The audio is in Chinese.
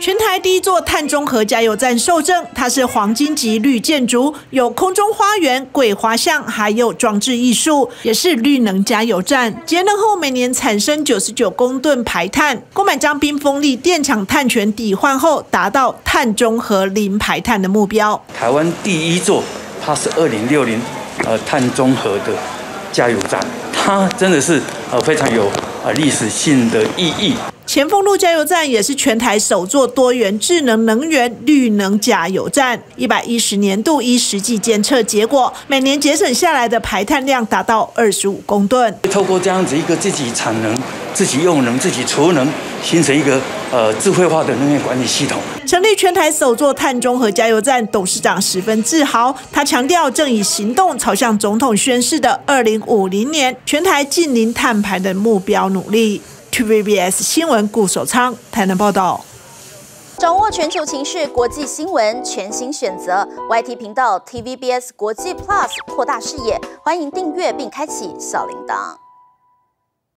全台第一座碳中和加油站受证，它是黄金级绿建筑，有空中花园、桂花巷，还有装置艺术，也是绿能加油站。节能后每年产生九十九公吨排碳。购买张冰风力电厂碳权抵换后，达到碳中和零排碳的目标。台湾第一座，它是二零六零呃碳中和的加油站，它真的是呃非常有呃历史性的意义。前锋路加油站也是全台首座多元智能能源绿能加油站。一百一十年度依实际监测结果，每年节省下来的排碳量达到二十五公吨。透过这样子一个自己产能、自己用能、自己储能，形成一个呃智慧化的能源管理系统。成立全台首座碳中和加油站，董事长十分自豪。他强调，正以行动朝向总统宣誓的二零五零年全台近零碳排的目标努力。TVBS 新闻顾守仓台南报道，掌握全球情势、国际新闻，全新选择。YT 频道 TVBS 国际 Plus，扩大视野，欢迎订阅并开启小铃铛。